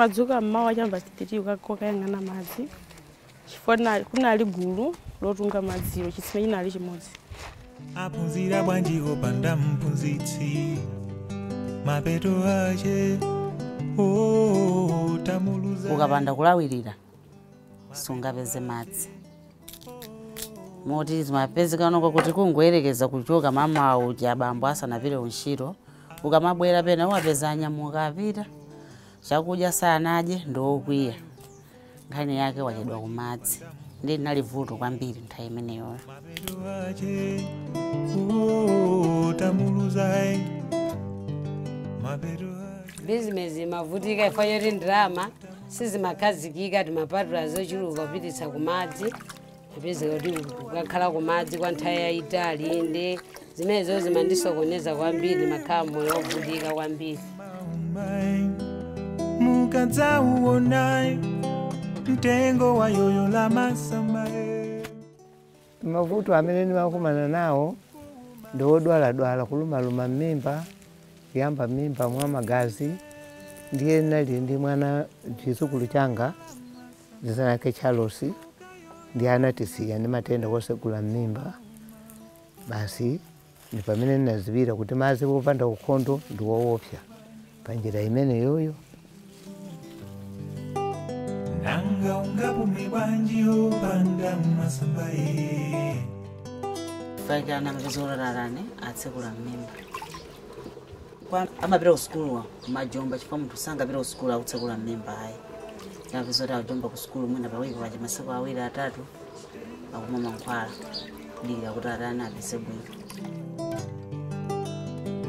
timadzuka mmawa chamba chitiri kukayang'ana madzi chifukwa kunali gulu lotunga madziwo chitsime chinali chimodzi. Aphunzira bwanji opanda mphunzitsi? Mapeto ache tamuluza. Ukapanda kulawirira sungapeze madzi. Moti zimapezekano kuti kungoyerekeza kuchoka mamawu ti abambo asanapite kuntchito ukamabwera pena umapeza anyamuka apita chakudya sanadye ndiwokwiya nkhani yake wachedwa kumadzi ndi linali vuto kwambiri nthawi imeneyoyo bizinesi imavutika ifo yoti ndirama sizimakhazikika timapatula zochuluka kupititsa kumadzi. Apezeka kuti kukakhala kumadzi kwa nthawi yayitali ndi zimenezo zimandisokoneza kwambiri makhala moyo wovutika kwambiri maumai mukadzauona mtengo wa yoyo la masamba mavuto amene ndimakumana nawo ndi odwaladwala kulumaluma mmimba kuyamba mmimba mwa magazi. Ndiye nali ndi mwana chizukulu changa dzisanake chalosi ndiye anatisiya ndi matenda kosegula mmimba basi ndi pamene ndinazipita kuti madzi popanda ukhondo ndi woopsa panjira imene yoyo Nga ungabumi bwanji opanda mumasambaye vajananga zorararane atsekura mmimba amavira kusukulwa kumajomba chifukwa munthu sangavira kusukulu akutsekula mmimba ayi yavi zoti ajomba kusukulu mwina pawiki paja masiku awiri atatu akuma mankhwala. Kudikira kuti atane apise bwino.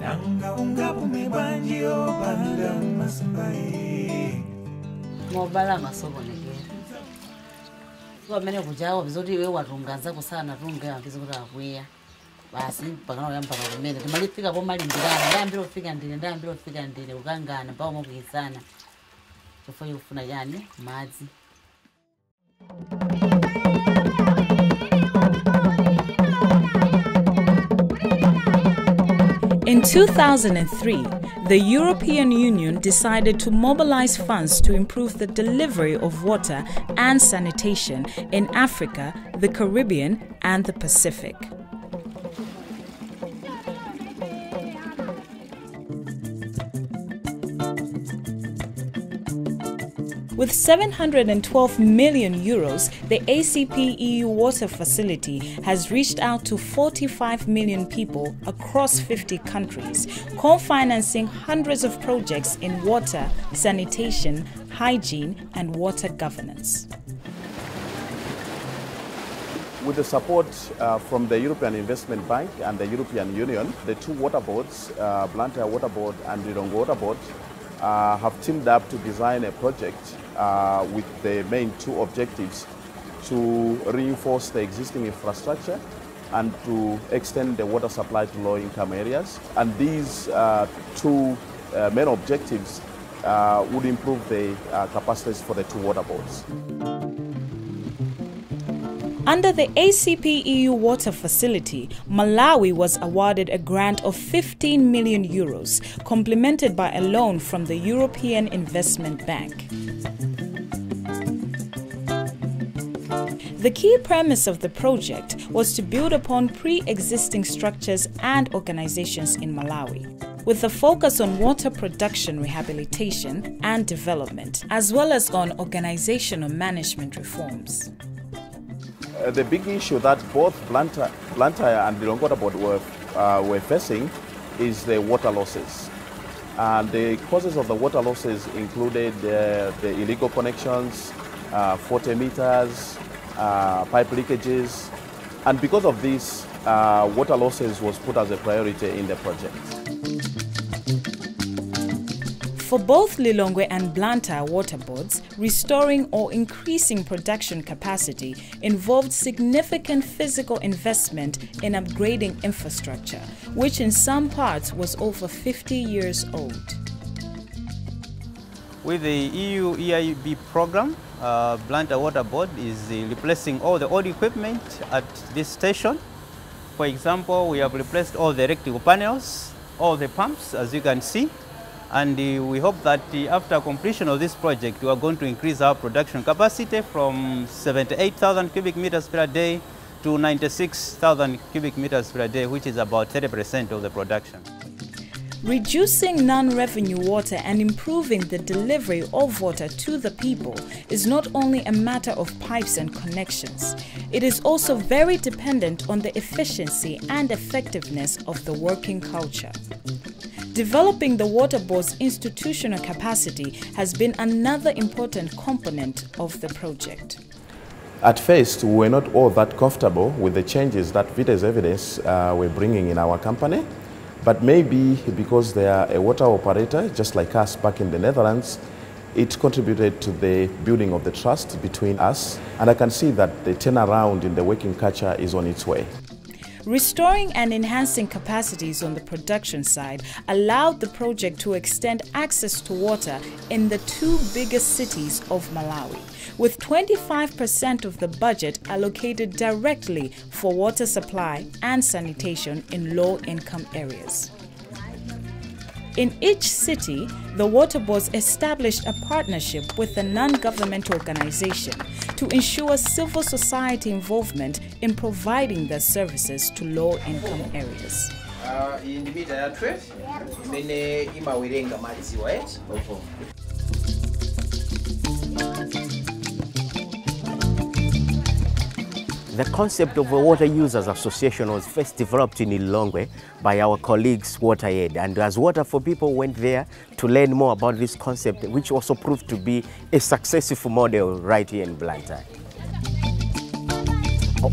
Nanga ungapumi bwanji opanda masambaye mobala masokoneka masokonekera pamene kuchawa pizoti iwe watungaza sana tunge apeze kuti akwiya basi pakana mpaka kumene timalifika pomalimbirana ndayambira kufika ndine ndayambira kufika ndine kukangana mpaka mokuyisana chifukwa chikufuna chani madzi In 2003, the European Union decided to mobilize funds to improve the delivery of water and sanitation in Africa, the Caribbean, and the Pacific. With 712 million euros, the ACP EU Water Facility has reached out to 45 million people across 50 countries, co financing hundreds of projects in water, sanitation, hygiene, and water governance. With the support uh, from the European Investment Bank and the European Union, the two water boards, uh, Blantyre Water Board and Lilongwe Water Board, uh, have teamed up to design a project uh, with the main two objectives to reinforce the existing infrastructure and to extend the water supply to low-income areas. And these uh, two uh, main objectives uh, would improve the uh, capacities for the two water boards. Under the ACP EU Water Facility, Malawi was awarded a grant of 15 million euros, complemented by a loan from the European Investment Bank. The key premise of the project was to build upon pre existing structures and organizations in Malawi, with a focus on water production rehabilitation and development, as well as on organizational management reforms. Uh, the big issue that both Blantyre, and the Longota Board were, uh, were facing is the water losses. And the causes of the water losses included uh, the illegal connections, uh, 40 meters, uh, pipe leakages. And because of this, uh, water losses was put as a priority in the project. For both Lilongwe and Blantyre water boards, restoring or increasing production capacity involved significant physical investment in upgrading infrastructure, which in some parts was over 50 years old. With the EU EIB program, uh, Water Board is replacing all the old equipment at this station. For example, we have replaced all the electrical panels, all the pumps, as you can see, And uh, we hope that uh, after completion of this project, we are going to increase our production capacity from 78,000 cubic meters per day to 96,000 cubic meters per day, which is about 30% of the production. Reducing non revenue water and improving the delivery of water to the people is not only a matter of pipes and connections, it is also very dependent on the efficiency and effectiveness of the working culture. Developing the water board's institutional capacity has been another important component of the project. At first, we were not all that comfortable with the changes that Vitens Evides uh, were bringing in our company. But maybe because they are a water operator, just like us back in the Netherlands, it contributed to the building of the trust between us. And I can see that the turnaround in the working culture is on its way. Restoring and enhancing capacities on the production side allowed the project to extend access to water in the two biggest cities of Malawi, with 25% of the budget allocated directly for water supply and sanitation in low income areas. In each city, the water boards established a partnership with a non governmental organization to ensure civil society involvement in providing their services to low income areas. Ah, The concept of a water users association was first developed in Lilongwe by our colleagues WaterAid and as Water for People went there to learn more about this concept which also proved to be a successful model right here in Blantyre.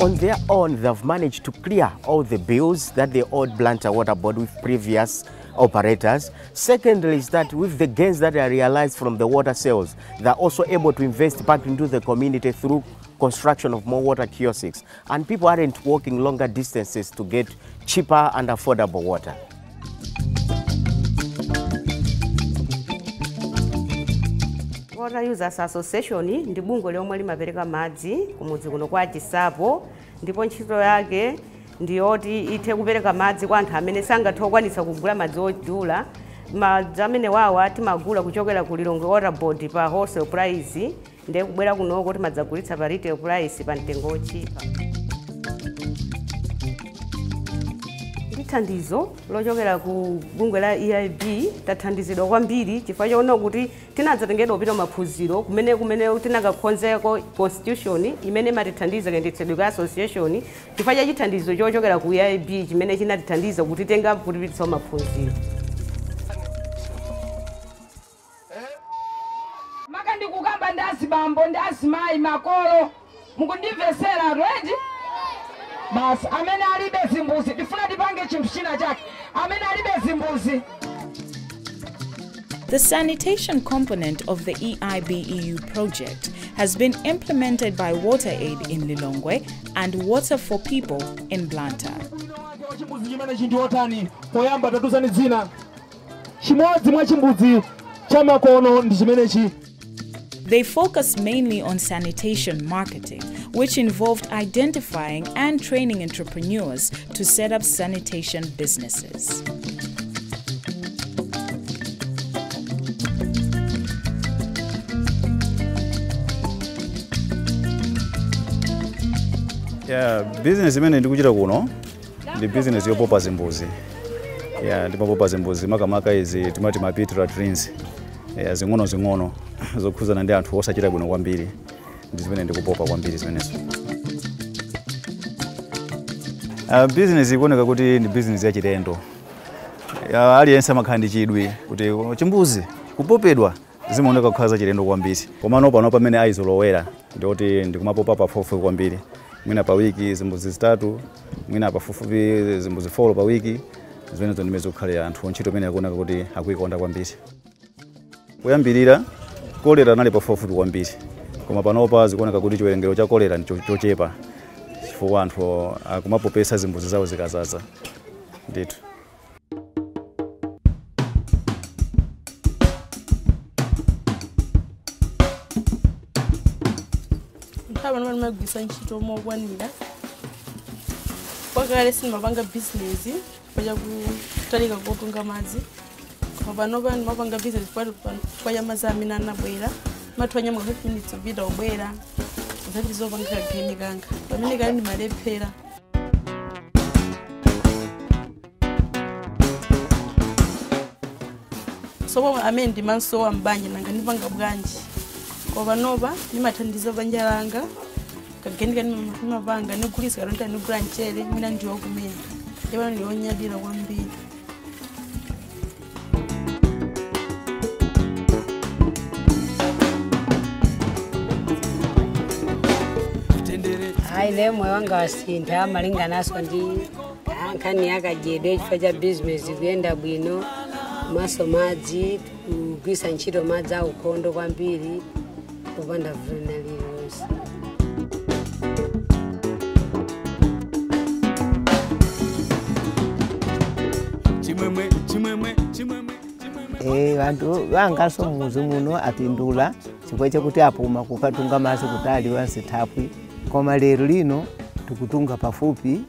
On their own, they've managed to clear all the bills that they owed Blantyre Water Board with previous operators. Secondly, is that with the gains that are realized from the water sales, they're also able to invest back into the community through construction of more water kiosks. And people aren't walking longer distances to get cheaper and affordable water. Water Users Association ndi bungwe lomwe limapereka madzi kumudzi kuno kwa Chisapo ndipo ntchito yake ndiyoti ithe kupereka madzi kwa anthu amene sangathe kukwanisa kugula madzi odula madzi amene wawa timagula kuchokera ku Lilongwe Water Board pa wholesale price ndiye kubwera kunoko timadzagulitsa pa retail price pa mtengo ochipa ndi thandizo lochokera ku bungwe la EIB tathandizidwa kwambiri chifukwa choona kuti tinadzatengedwa kupita maphunziro kumene kumene tinakakhonzeko constitution imene imatithandiza kuyendetsedwe ka association chifukwa cha chithandizo chochokera ku EIB chimene chinatithandiza kuti tenga kutipititsa maphunziro mayi makolo. Mukundimvesera eh, basi amene alibe zimbuzi tifuna tipange chinthu china chake. Amene alibe zimbuzi The sanitation component of the EIBEU project has been implemented by WaterAid in Lilongwe and Water for People in Blantyre. chimbuzi chimene chindi otani poyamba tatuzani dzina. Chimodzi mwa chimbudzi cha ndi chimenechi They focused mainly on sanitation marketing, which involved identifying and training entrepreneurs to set up sanitation businesses. yeah, business imene ndikuchita kuno ndi business yopopa zimbuzi ndimapopa zimbuzi makamaka izi timati ma pit ya zing'ono zing'ono. Zokhuzana ndi anthu osachita bwino kwambiri ndi zimene ndikupopa kwambiri zimenezo. Uh, business ikuoneka kuti ndi business ya chilendo. Ya, aliyense amakhala ndi chidwi kuti "Oh, chimbuzi kupopedwa. Zimaoneka kukhala za chilendo kwambiri komano pano pamene ayizolowera ndikuti ndikumapopa pafupifupi kwambiri mwina pa wiki zimbuzi zitatu. Mwina pafupifupi zimbuzi folo pa wiki. Zimenezo ndimene zikukhalira anthu. Ntchito imene akuoneka kuti akuikonda kwambiri kuyambirira kolera anali pafupifupi kwambiri koma panopa zikuoneka kuti chiwerengero cha kolera ndi cho- chochepa. Chifukwa anthu akumapopesa zimbuzi zawo zikazaza. Ndithu nthawi pano ndimagwisa ntchito mokwanira kwakale sindimapanga bizinesi chifukwa chakutalika kotunga madzi avo vano vanhu vavanga visa twaya mazamini anabwera matwanya mwa 5 minutes ovida obwera zati zovanga kageni kanga pamene kali ndimalephera so amene ndimansowa mbanja nanga ndipanga bwanji kovanova ndimathandiza banja langa kagenika ndimapanga ndigulisa kalonta ndigula mchere mwina ndiwokumena ipano ndionyadira kwambiri hayi ne moyo wanga wasintha malinganaswa ndi nkhani yakadyedwe chifukwa cha bizinesi kuyenda bwino maso madzi kugwisa ntchito madzi aukhondo kwambiri popanda vuto lililonse chimwemwe chimwemwe chimwemwe Eh, vantu vangaso muzi muno apindula chifukwa chakuti apuma kukatunga masi kutali wansi thapwi koma lero lino tikutunga pafupi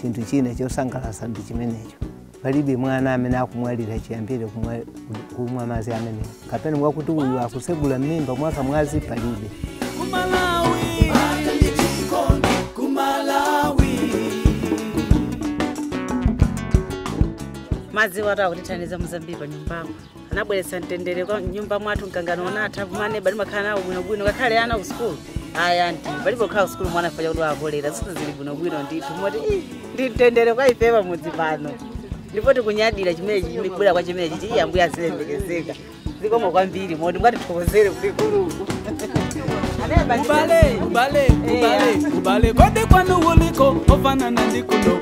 chinthu china chosangalasa ndi chimenecho. Palibe mwana amene akumwalira chiyambire kumwa- kumwa mazi amene. Kapena mwakuti uyu akusegula m'mimba mwaka mwazi palibe. Madzi watu akutithandiza muzambiri pa nyumbamo anabweretsa mtendere kwa nyumba mwathu mkangano unatha kumaneba limakhala nawo bwinobwino ngakhale ana ku sukulu aya nti palibe kukhala ku sukulu mwana facha kuti wakolera zinthu zili bwinobwino ndithu moti "Ih, ndi mtendere kwa ife pamudzi pano. Ndipo tikunyadira chimenechi chimibwera kwa chimenechi chiiye ambuye azilembekezeka zikomo kwambiri moti mwatithokozere kulikuluku ubale ubale ubale ubale. Kodi kwanu uliko ofanana ndi kuno